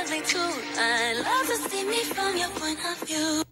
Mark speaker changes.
Speaker 1: ugly too. I love to see me from your point of view.